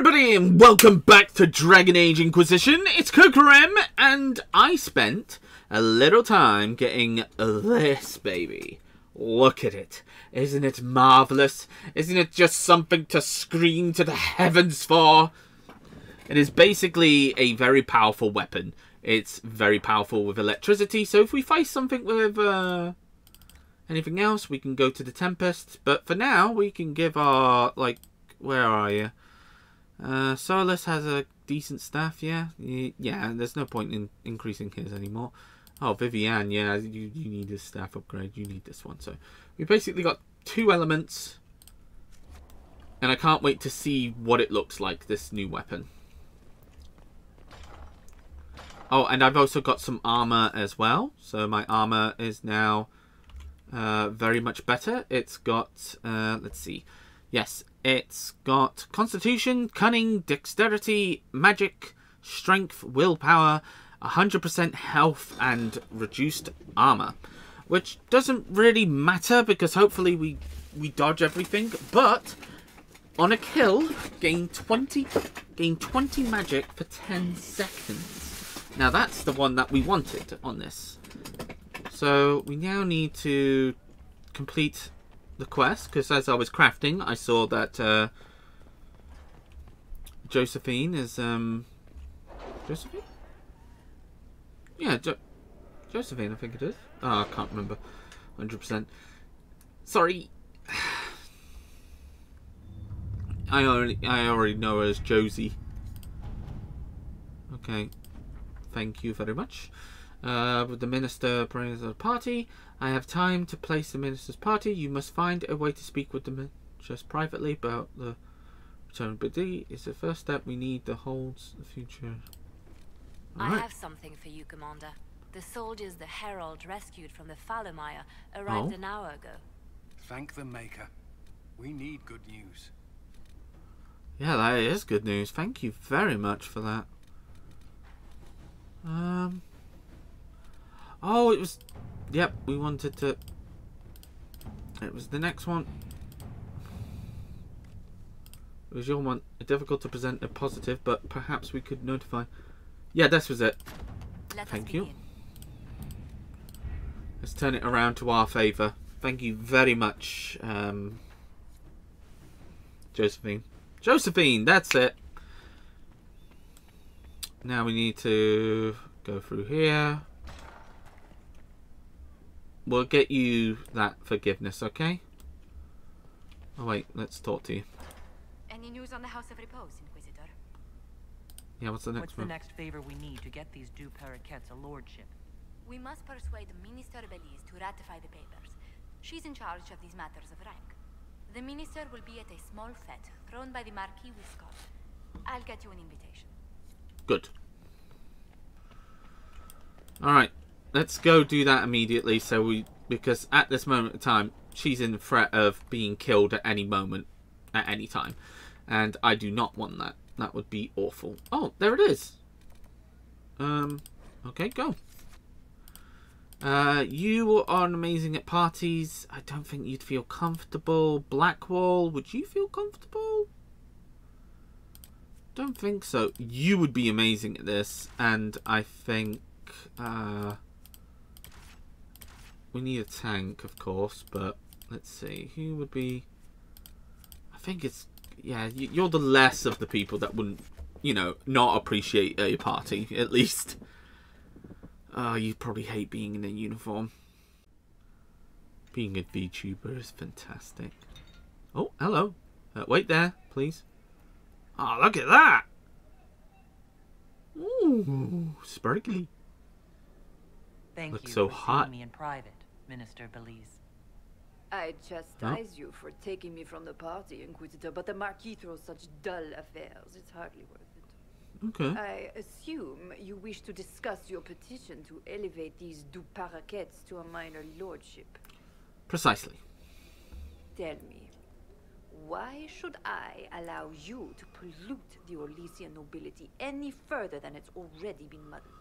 everybody, and welcome back to Dragon Age Inquisition. It's Kokoro M, and I spent a little time getting this baby. Look at it. Isn't it marvellous? Isn't it just something to scream to the heavens for? It is basically a very powerful weapon. It's very powerful with electricity, so if we face something with uh, anything else, we can go to the Tempest. But for now, we can give our, like, where are you? Uh, Solas has a decent staff, yeah? Yeah, there's no point in increasing his anymore. Oh, Vivienne, yeah, you, you need a staff upgrade. You need this one. So we basically got two elements. And I can't wait to see what it looks like, this new weapon. Oh, and I've also got some armor as well. So my armor is now uh, very much better. It's got, uh, let's see. Yes, it's got Constitution, Cunning, Dexterity, Magic, Strength, Willpower, 100% health, and reduced armor. Which doesn't really matter because hopefully we, we dodge everything. But on a kill, gain 20, gain 20 magic for 10 seconds. Now that's the one that we wanted on this. So we now need to complete the quest because as I was crafting, I saw that uh, Josephine is um, Josephine. Yeah, jo Josephine, I think it is. Oh, I can't remember, hundred percent. Sorry. I already I already know her as Josie. Okay. Thank you very much. Uh, with the minister brings the party, I have time to place the minister's party. You must find a way to speak with them just privately about the return. But D is the first step we need to hold the future. All I right. have something for you, Commander. The soldiers the Herald rescued from the Fallow Mire arrived oh. an hour ago. Thank the Maker. We need good news. Yeah, that is good news. Thank you very much for that. Um. Oh, it was... Yep, we wanted to... It was the next one. It was your one. Difficult to present a positive, but perhaps we could notify... Yeah, this was it. Let Thank you. Let's turn it around to our favour. Thank you very much, um, Josephine. Josephine, that's it. Now we need to go through here. We'll get you that forgiveness, okay? Oh wait, let's talk to you. Any news on the House of Repose, Inquisitor? Yeah, what's the next What's one? the next favor we need to get these Du Paraquets a lordship? We must persuade Minister Belize to ratify the papers. She's in charge of these matters of rank. The minister will be at a small fete thrown by the Marquis Wiscott. I'll get you an invitation. Good. Alright let's go do that immediately so we because at this moment in time she's in threat of being killed at any moment at any time and I do not want that that would be awful oh there it is um okay go uh, you are amazing at parties. I don't think you'd feel comfortable. Blackwall, would you feel comfortable? Don't think so. You would be amazing at this, and I think uh, we need a tank, of course, but let's see. Who would be... I think it's... Yeah, you're the less of the people that wouldn't, you know, not appreciate a party, at least. Uh, you probably hate being in a uniform. Being a VTuber is fantastic. Oh, hello. Uh, wait there, please. Oh, look at that! Ooh, sparkly. Thank Looks you so hot. me in private. Minister Belize. I chastise hmm? you for taking me from the party, Inquisitor, but the Marquis throws such dull affairs. It's hardly worth it. Okay. I assume you wish to discuss your petition to elevate these Du Paraquets to a minor lordship. Precisely. Tell me, why should I allow you to pollute the Orlesian nobility any further than it's already been muddled?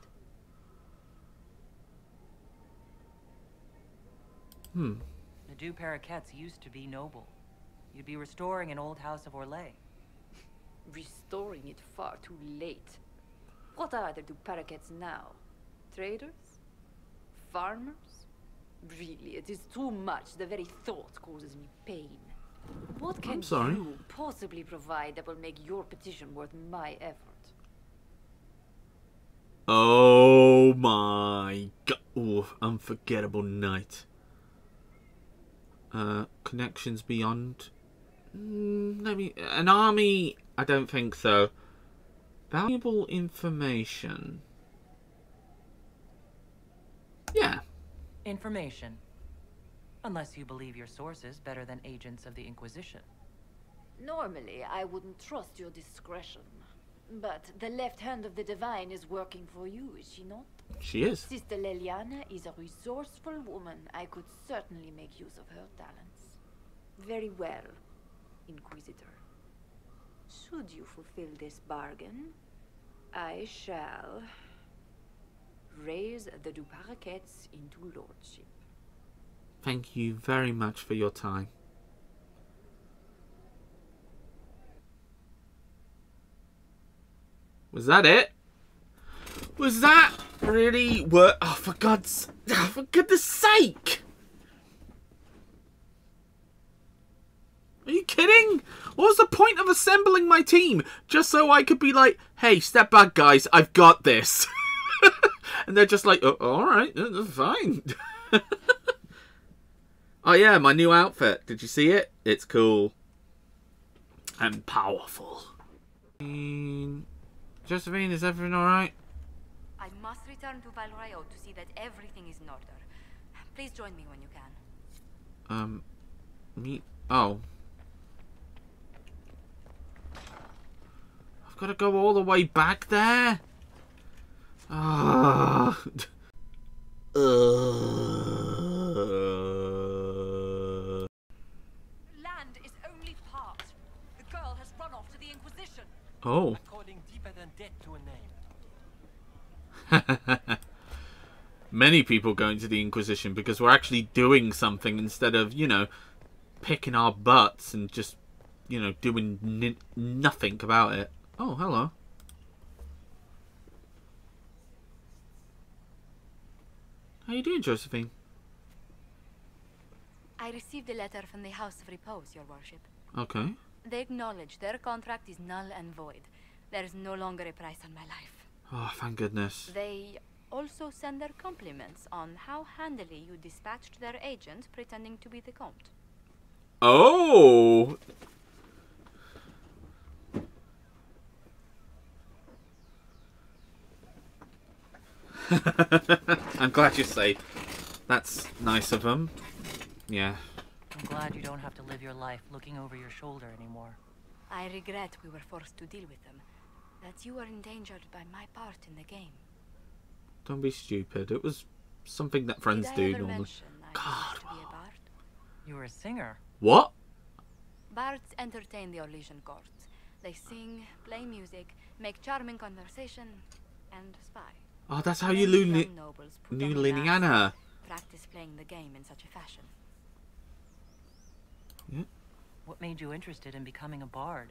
Hmm. The Du Paraquets used to be noble. You'd be restoring an old house of Orlais. restoring it far too late. What are the Du Paraquets now? Traders? Farmers? Really, it is too much. The very thought causes me pain. What can sorry. you possibly provide that will make your petition worth my effort? Oh my god. Ooh, unforgettable night. Uh, connections beyond. Mm, let me. An army? I don't think so. Valuable information. Yeah. Information. Unless you believe your sources better than agents of the Inquisition. Normally, I wouldn't trust your discretion. But the left hand of the divine is working for you, is she not? She is. Sister Leliana is a resourceful woman. I could certainly make use of her talents. Very well, Inquisitor. Should you fulfill this bargain, I shall raise the Duparaquets into lordship. Thank you very much for your time. Was that it? Was that really work? Oh, for God's, oh, for goodness sake! Are you kidding? What was the point of assembling my team? Just so I could be like, hey, step back, guys, I've got this. and they're just like, oh, all right, fine. oh, yeah, my new outfit. Did you see it? It's cool. And powerful. Josephine, is everything alright? I must return to Val Royeaux to see that everything is in order. Please join me when you can. Um, me. Oh. I've got to go all the way back there? Ah. Uh. Land is only part. The girl has run off to the Inquisition. Oh. According deeper than debt to a name. Many people going to the Inquisition because we're actually doing something instead of, you know, picking our butts and just, you know, doing n- nothing about it. Oh, hello. How you doing, Josephine? I received a letter from the House of Repose, Your Worship. Okay. They acknowledge their contract is null and void. There is no longer a price on my life. Oh, thank goodness. They also send their compliments on how handily you dispatched their agent pretending to be the Comte. Oh! I'm glad you're safe. That's nice of them. Yeah. I'm glad you don't have to live your life looking over your shoulder anymore. I regret we were forced to deal with them. That you were endangered by my part in the game. Don't be stupid. It was something that friends do normally. God, used to be a bard? You were a singer. What? Bards entertain the Orlesian courts. They sing, play music, make charming conversation, and spy. Oh, that's how you Many knew, young nobles put knew on a mask Leliana. and Practice playing the game in such a fashion. What made you interested in becoming a bard?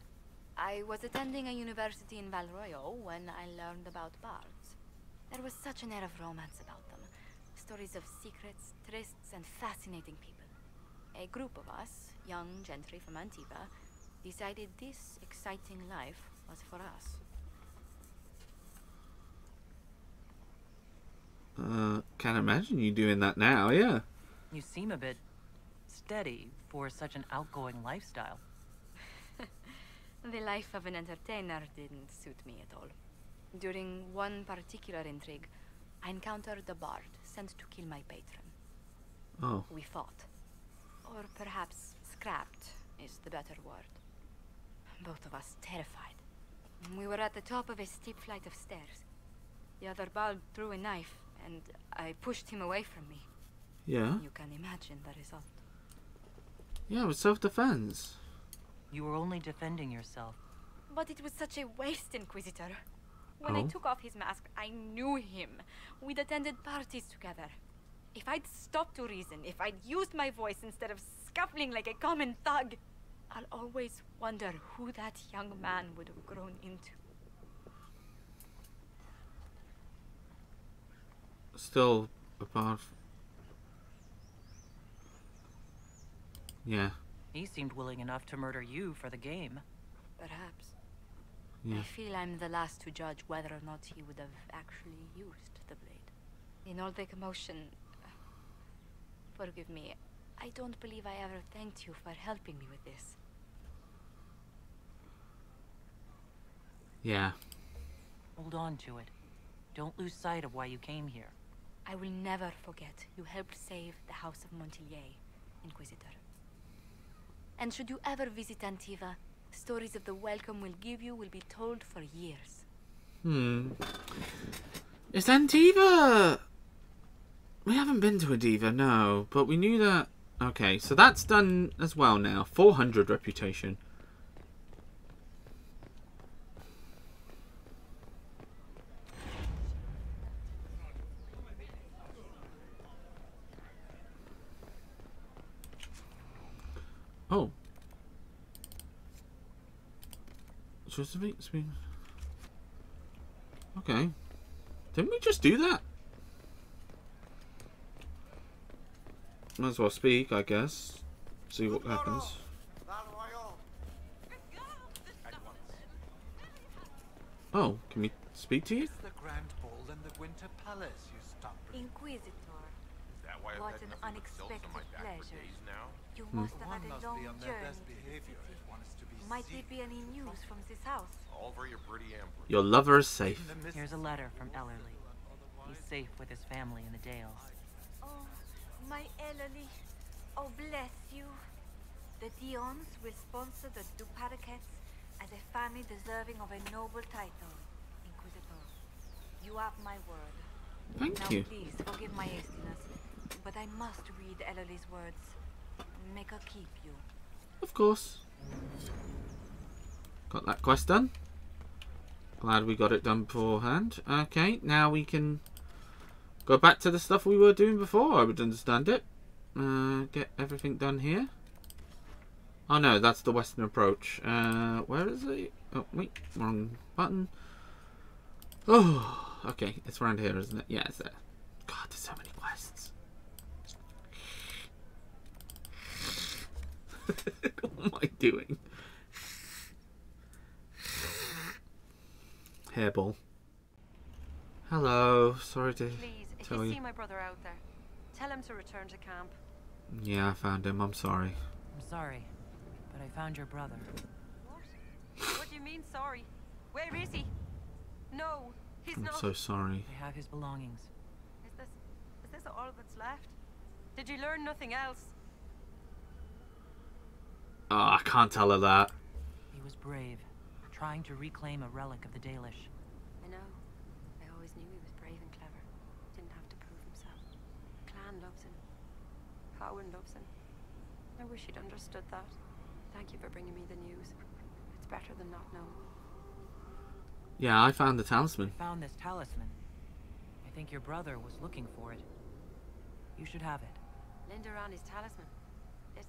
I was attending a university in Val Royeaux when I learned about bards. There was such an air of romance about them. Stories of secrets, trysts, and fascinating people. A group of us, young gentry from Antiva, decided this exciting life was for us. Uh, can't imagine you doing that now, yeah. You seem a bit steady for such an outgoing lifestyle. The life of an entertainer didn't suit me at all. During one particular intrigue, I encountered a bard sent to kill my patron. Oh. We fought. Or perhaps scrapped is the better word. Both of us terrified. We were at the top of a steep flight of stairs. The other bard threw a knife, and I pushed him away from me. Yeah. You can imagine the result. Yeah, it was self-defense. You were only defending yourself. But it was such a waste, Inquisitor. When I Oh? took off his mask, I knew him. We'd attended parties together. If I'd stopped to reason, if I'd used my voice instead of scuffling like a common thug, I'll always wonder who that young man would have grown into. Still, apart. f- Yeah, He seemed willing enough to murder you for the game. Perhaps. yeah. I feel I'm the last to judge whether or not he would have actually used the blade. In all the commotion, forgive me, I don't believe I ever thanked you for helping me with this. Yeah. Hold on to it. Don't lose sight of why you came here. I will never forget you helped save the House of Montilyet, Inquisitor. And should you ever visit Antiva, stories of the welcome we'll give you will be told for years. Hmm. It's Antiva? We haven't been to Antiva, no, but we knew that. Okay, so that's done as well now. 400 reputation. Oh. Josephine, speak. Okay. Didn't we just do that? Might as well speak, I guess. See what happens. Oh, can we speak to you? It's the Grand Ball in the Winter Palace, you stubborn. Inquisitor, That why I've What had an nothing on my unexpected back for pleasure. Days now. you Hmm. must have had a long be journey best to the behavior city. if one is to be Might there be any news from this house? All for your pretty emperor. Your lover is safe. In the midst Here's a letter from Ellery. He's safe with his family in the Dales. Oh, my Ellery. Oh, bless you. The Dions will sponsor the Duparaquets as a family deserving of a noble title, Inquisitor. You have my word. Thank now, you. please forgive my hastiness, but I must read Ellery's words. Make keep you. Of course. Got that quest done. Glad we got it done beforehand. Okay, now we can go back to the stuff we were doing before. I would understand it. Uh, get everything done here. Oh no, that's the western approach. Uh, where is it? Oh, wait, wrong button. Oh, okay, it's around here, isn't it? Yeah, it's there. God, there's so many quests. what am I doing? Hairball. Hello, sorry to Please, if tell you you. see my brother out there, tell him to return to camp. Yeah, I found him. I'm sorry. I'm sorry, but I found your brother. What? what do you mean, sorry? Where is he? No, he's I'm not. so sorry. I have his belongings. Is this, is this all that's left? Did you learn nothing else? Oh, I can't tell her that. He was brave, trying to reclaim a relic of the Dalish. I know. I always knew he was brave and clever. Didn't have to prove himself. The clan loves him. Cowan loves him. I wish he'd understood that. Thank you for bringing me the news. It's better than not knowing. Yeah, I found the talisman. I found this talisman. I think your brother was looking for it. You should have it. Linda Rani's talisman. It,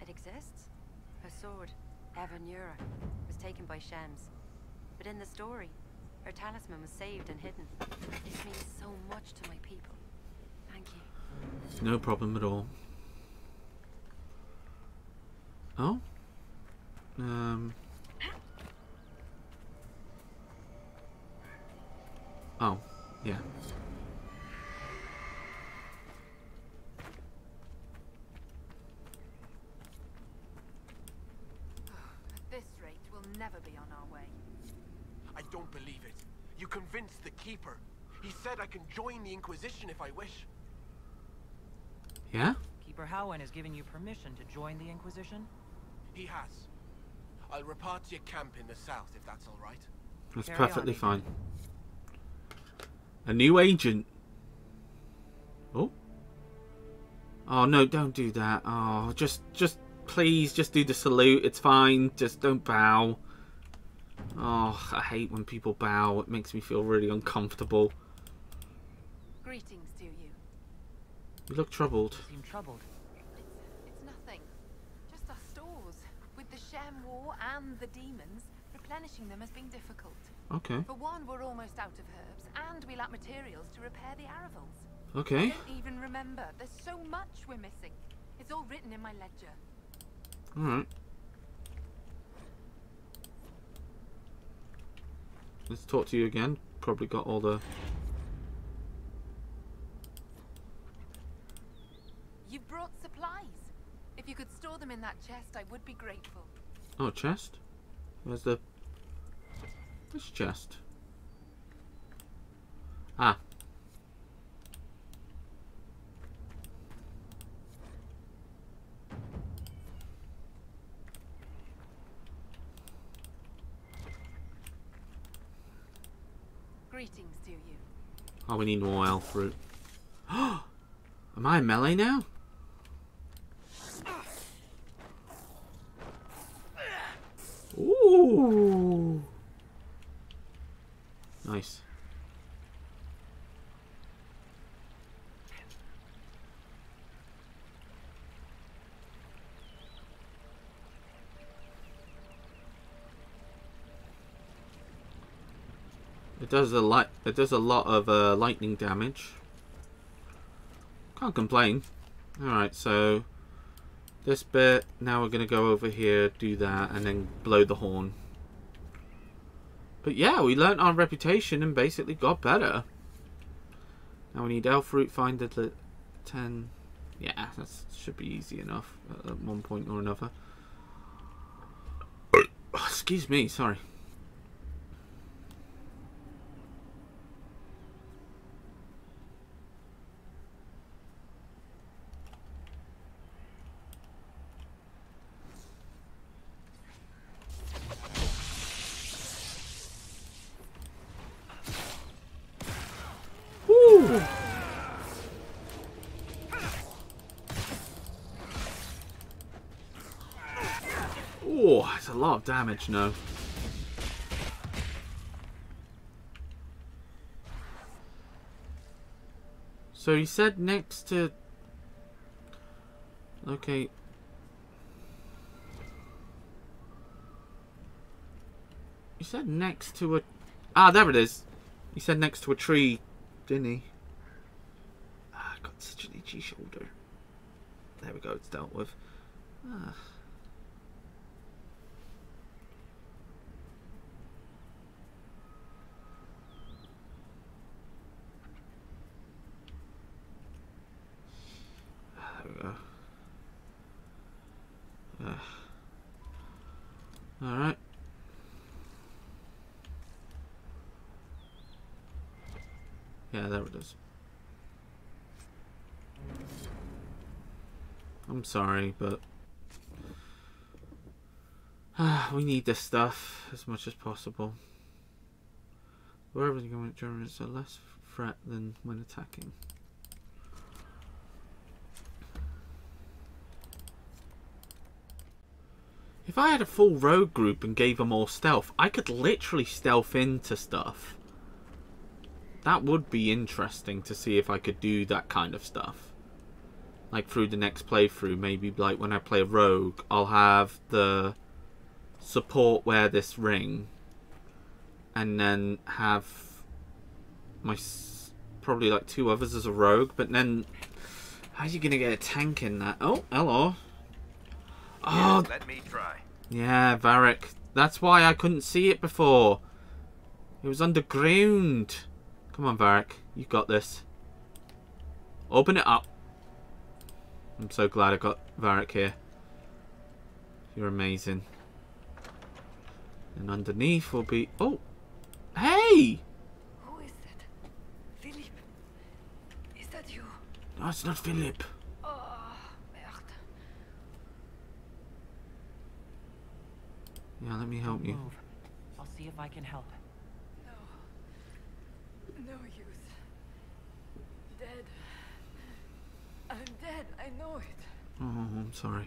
it exists? Her sword, Evanura, was taken by Shems. But in the story, her talisman was saved and hidden. This means so much to my people. Thank you. No problem at all. Oh? Um. Oh, yeah. At this rate, we'll never be on our way. I don't believe it. You convinced the Keeper. He said I can join the Inquisition if I wish. Yeah? Keeper Howen has given you permission to join the Inquisition? He has. I'll report to your camp in the south if that's all right. That's Carry perfectly Agent. fine. A new agent. Oh. Oh no, don't do that. Oh, just just please just do the salute. It's fine. Just don't bow. Oh, I hate when people bow. It makes me feel really uncomfortable. Greetings to you. You look troubled. You seem troubled. It's, it's nothing. Just our stores. With the sham war and the demons, replenishing them has been difficult. Okay. For one, we're almost out of herbs, and we lack materials to repair the aravels. Okay. I don't even remember. There's so much we're missing. It's all written in my ledger. Alright. Let's talk to you again. Probably got all the... You've brought supplies. If you could store them in that chest, I would be grateful. Oh, chest? Where's the... This chest? Ah. Greetings to you. Oh, we need more elf root. Am I melee now? Ooh. Nice. Does a lot. It does a lot of uh, lightning damage. Can't complain. All right, so this bit. Now we're gonna go over here, do that, and then blow the horn. But yeah, we learnt our reputation and basically got better. Now we need elf root finder to ten. Yeah, that should be easy enough at one point or another. Excuse me, sorry. Woo! Oh, it's a lot of damage no. So he said next to Okay. He said next to a Ah, there it is. He said next to a tree, didn't he? Ah, I got such an itchy shoulder. There we go, it's dealt with. Ah. Ah, There we go. Ah. Alright. Yeah, there it is. I'm sorry, but we need this stuff as much as possible. Wherever the going generates a less threat than when attacking. If I had a full rogue group and gave them all stealth, I could literally stealth into stuff. That would be interesting to see if I could do that kind of stuff. Like through the next playthrough, maybe like when I play a rogue, I'll have the support wear this ring and then have my s- probably like two others as a rogue, but then how are you gonna get a tank in that? Oh, hello. Oh, Let me try. yeah, Varric. That's why I couldn't see it before. It was underground. Come on, Varric. You've got this. Open it up. I'm so glad I got Varric here. You're amazing. And underneath will be... Oh! Hey! Who is that? Philip? Is that you? No, it's not Philip. Oh, merde. Yeah, let me help you. Move. I'll see if I can help. No use. Dead. I'm dead, I know it. Oh, I'm sorry.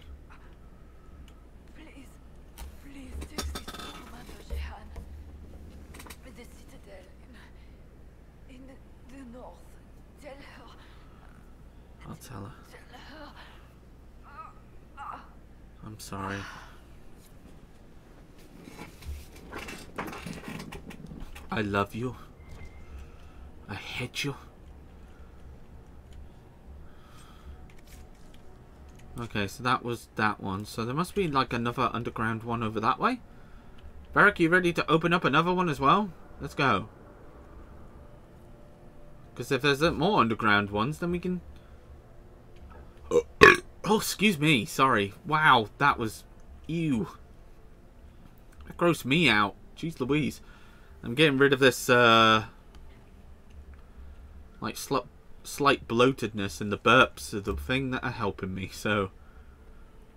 Please, please take this to Commander Jehan. The citadel in, in the, the north. Tell her. I'll tell her. Tell her. I'm sorry. I love you. I hate you. Okay, so that was that one. So there must be like another underground one over that way. Varric, you ready to open up another one as well? Let's go. Because if there's more underground ones, then we can... Oh, excuse me. Sorry. Wow, that was... Ew. That grossed me out. Jeez Louise. I'm getting rid of this, uh... Like, sl slight bloatedness and the burps are the thing that are helping me, so...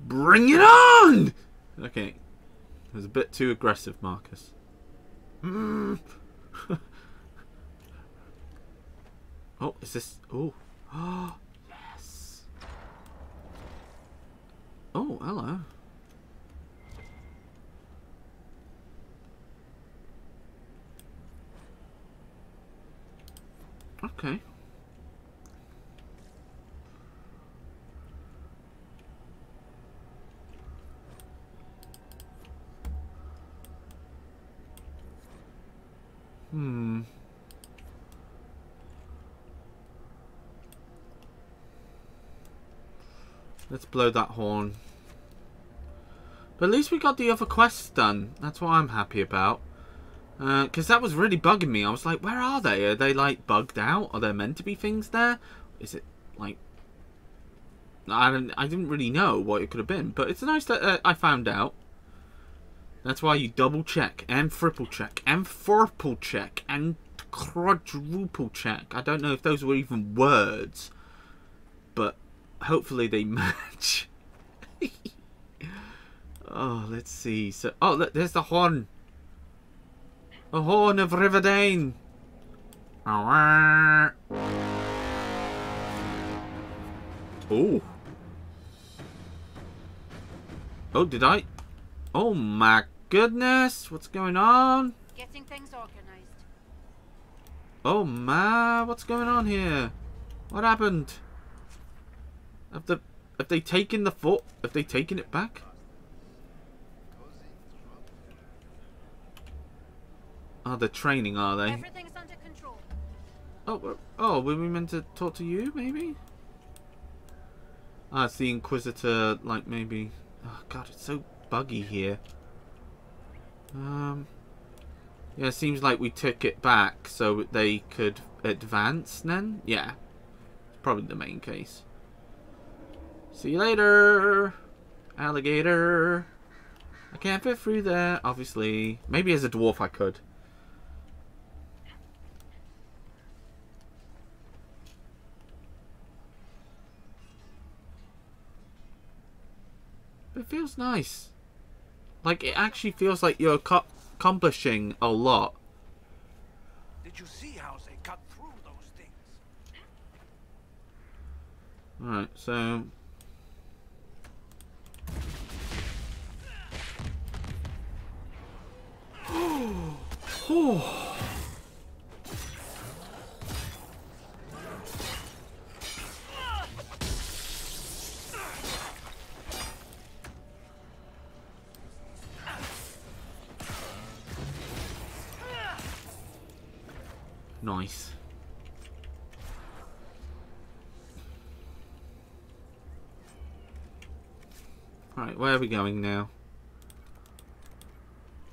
Bring it on! Okay. It was a bit too aggressive, Marcus. Mm. oh, is this... Oh. Oh, yes. Oh, hello. Okay. Hmm. Let's blow that horn. But at least we got the other quests done. That's what I'm happy about. Because uh, that was really bugging me. I was like, where are they? Are they, like, bugged out? Are there meant to be things there? Is it, like... I didn't, I didn't really know what it could have been. But it's nice that uh, I found out. That's why you double check and triple check and triple check and quadruple check. I don't know if those were even words. But hopefully they match. oh, let's see. So, oh, look, there's the horn. The horn of Riverdane. Oh. Oh, did I? Oh my goodness. What's going on? Getting things organized. Oh my, what's going on here? What happened? Have the have they taken the foot? Have they taken it back? Oh, they're training, are they? Everything's under control. Oh, oh, were we meant to talk to you, maybe? Ah, it's the Inquisitor, like, maybe... Oh, God, it's so buggy here. Um... Yeah, seems like we took it back so they could advance then? Yeah. It's probably the main case. See you later, alligator. I can't fit through there, obviously. Maybe as a dwarf I could. It feels nice. Like, it actually feels like you're accomplishing a lot. Did you see how they cut through those things? Alright, so... oh. Nice. Right, where are we going now?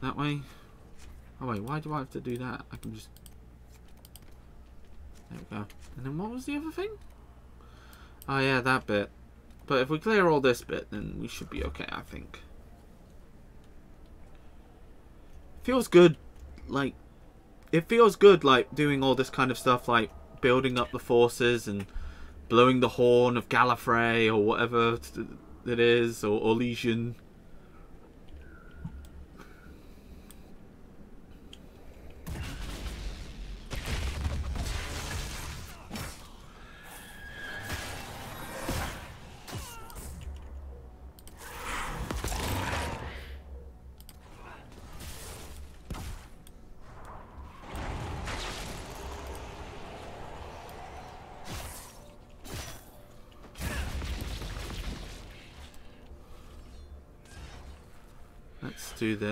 That way? Oh wait, why do I have to do that? I can just... There we go. And then what was the other thing? Oh yeah, that bit. But if we clear all this bit, then we should be okay, I think. Feels good, like, it feels good like doing all this kind of stuff like building up the forces and blowing the horn of Gallifrey or whatever it is or, or Legion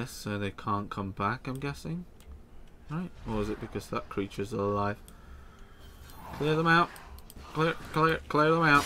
this so they can't come back, I'm guessing. Right? Or is it because that creature's alive? Clear them out. Clear, clear, clear them out.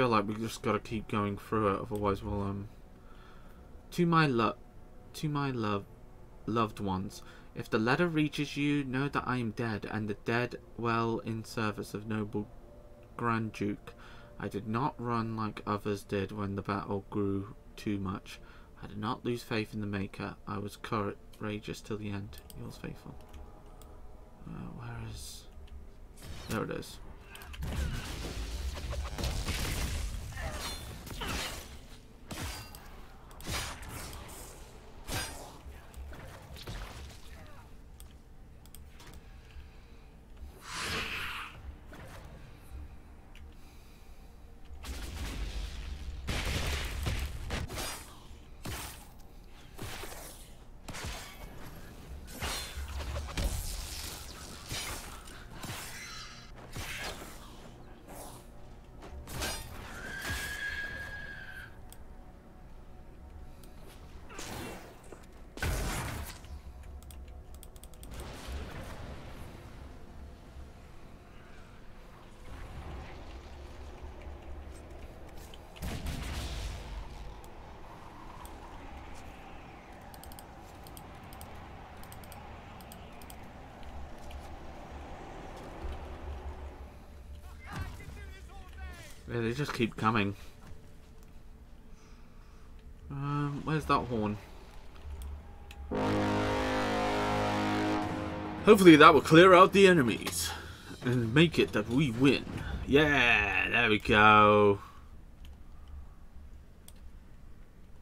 Feel like we just got to keep going through it, otherwise we'll um. To my lo- to my love, loved ones, if the letter reaches you, know that I am dead, and the dead well in service of noble Grand Duke. I did not run like others did when the battle grew too much. I did not lose faith in the Maker. I was courageous till the end. Yours faithful. Uh, where is? There it is. Yeah, they just keep coming. Um, where's that horn? Hopefully that will clear out the enemies and make it that we win. Yeah, there we go.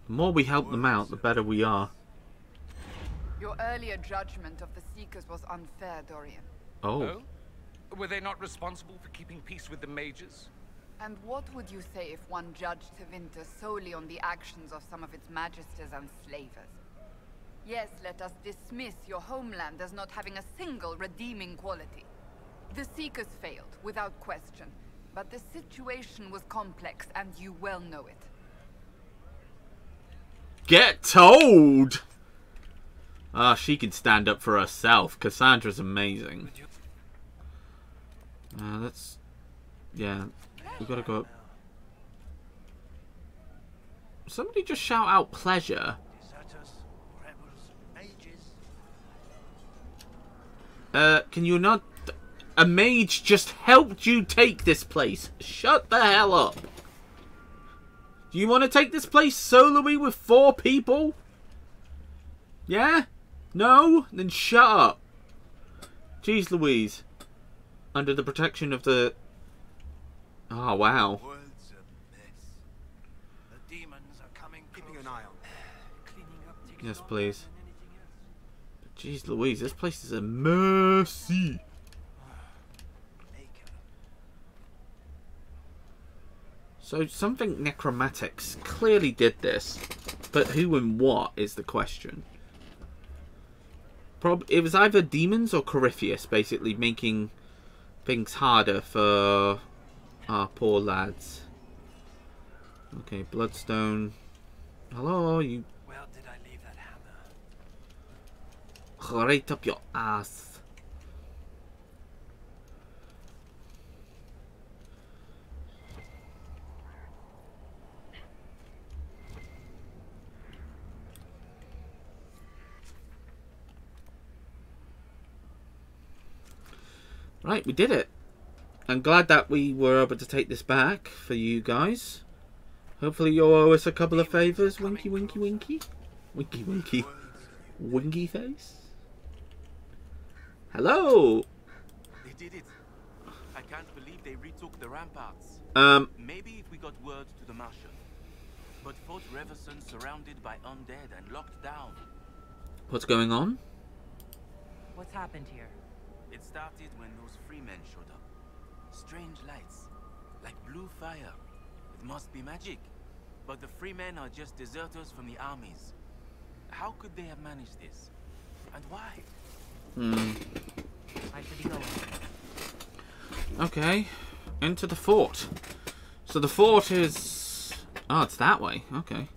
The more we help them out, the better we are. Your earlier judgment of the Seekers was unfair, Dorian. Oh. Were they not responsible for keeping peace with the mages? And what would you say if one judged Tevinter solely on the actions of some of its magisters and slavers? Yes, let us dismiss your homeland as not having a single redeeming quality. The Seekers failed, without question. But the situation was complex, and you well know it. Get told! Ah, she can stand up for herself. Cassandra's amazing. Uh, let's... Yeah, we gotta go up. Somebody just shout out pleasure. Uh, can you not... A mage just helped you take this place. Shut the hell up. Do you want to take this place soloy with four people? Yeah? No? Then shut up. Jeez Louise. Under the protection of the... Oh, wow. Yes, please. Jeez Louise, this place is a mercy. So something necromatics clearly did this, but who and what is the question. Prob it was either demons or Corypheus basically making things harder for our poor lads. Okay, Bloodstone. Hello, you. Where did I leave that hammer? Right up your ass. Right, we did it. I'm glad that we were able to take this back for you guys. Hopefully you'll owe us a couple of favours. Winky, winky, winky. Winky, winky. Winky face. Hello. They did it. I can't believe they retook the ramparts. Um. Maybe if we got word to the Marshal. but Fort Revasan surrounded by undead and locked down. What's going on? What's happened here? It started when those free men showed up. Strange lights, like blue fire. It must be magic. But the free men are just deserters from the armies. How could they have managed this? And why? Hmm. I should be going. Okay. Into the fort. So the fort is... Oh, it's that way. Okay.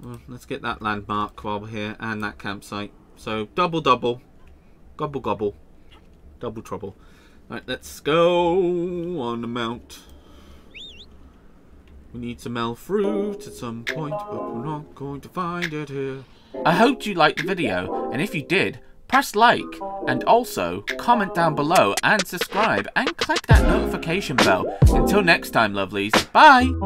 Well, let's get that landmark while we're here and that campsite. So, double double. Gobble gobble. Double trouble. Right, let's go on the mount. We need some elf root at some point, but we're not going to find it here. I hope you liked the video, and if you did, press like, and also comment down below and subscribe, and click that notification bell. Until next time, lovelies, bye!